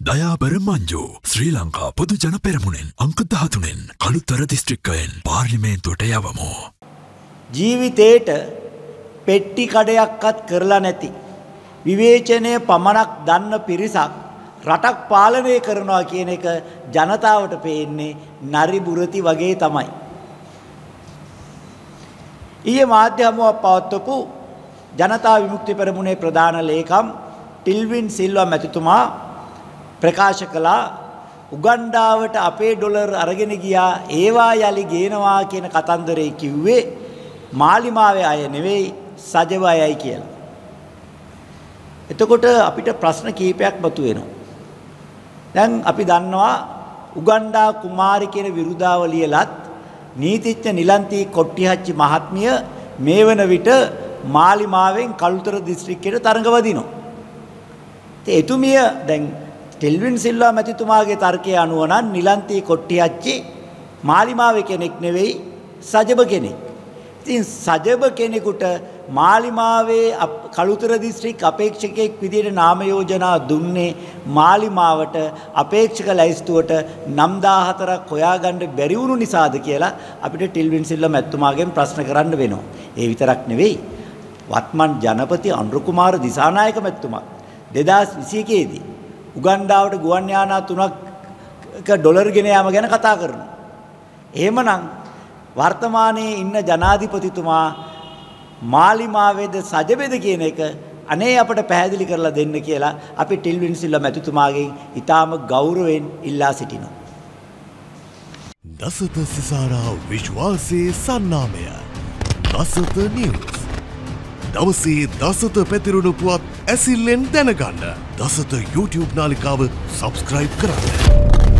දයාබර මංජෝ ශ්‍රී ලංකා පොදු ජන පෙරමුණෙන් අංකදහතුනෙන් කළුත්තර දිස්ත්‍රික්කයෙන් පාර්ලිමේන්තුවට යවමු. ජීවිතේට පෙට්ටි කඩයක්වත් කරලා නැති විවේචනය පමණක් දන්න පිරිසක් රටක් පාලනය කරනවා කියන එක ජනතාවට පේන්නේ නරි බුරති වගේ තමයි. ඊයේ මාධ්‍ය හමුවක් පවත්වපු ජනතා විමුක්ති පෙරමුණේ ප්‍රධාන ලේකම් ටිල්වින් සිල්වා මැතිතුමා ප්‍රකාශ කළා උගන්ඩාවට අපේ ඩොලර් අරගෙන ගියා ඒවා යලි ගේනවා කියන කතන්දරේ කිව්වේ මාලිමාවේ අය නෙවෙයි සජව අයයි කියලා. එතකොට අපිට ප්‍රශ්න කීපයක් මතුවෙනවා. දැන් අපි දන්නවා උගන්ඩා කුමාරි කියන විරුදාවලියලත් නීතිඥ නිලන්ති කොට්ටිහච්චි මහත්මිය මේ වන විට මාලිමාවෙන් කළුතර දිස්ත්‍රික්කයට තරඟවදිනවා. ඉතින් එතුමිය දැන් ටෙල්වින් සිල්වා මැතිතුමාගේ තර්කය අනුව නම් නිලන්ති කොට්ටිහච්චි මාලිමාවේ කෙනෙක් නෙවෙයි සජබ කෙනෙක්. ඉතින් සජබ කෙනෙකුට මාලිමාවේ කළුතර දිස්ත්‍රික් අපේක්ෂකයෙක් විදිහට නාම යෝජනා දුන්නේ මාලිමාවට අපේක්ෂක ලැයිස්තුවට නම් 14ක් හොයාගන්න බැරි වුණු නිසාද කියලා අපිට ටිල්වින් සිල්වා මැතිතුමාගෙන් ප්‍රශ්න කරන්න වෙනවා. ඒ විතරක් නෙවෙයි වත්මන් ජනපති අනුර කුමාර දිසානායක මැතිතුමා 2021 දී උගන්ඩාවට ගුවන් යානා තුනක් ඩොලර් ගෙන යාම ගැන කතා කරනවා. එහෙමනම් වර්තමානයේ ඉන්න ජනාධිපතිතුමා මාලිමාවේද සජබෙද කියන එක අනේ අපට පැහැදිලි කරලා දෙන්න කියලා අපි ටිල්වින් සිල්වා මැතිතුමාගෙන් ඊටාම ගෞරවයෙන් ඉල්ලා සිටිනවා. දසත සිසාරා විශ්වාසයේ සන්නාමය දසත නිවස් දවසේ දසත පැතිරුණු පුවත් ඇසිල්ලෙන් දැනගන්න දසත YouTube නාලිකාව සබස්ක්‍රයිබ් කරන්න.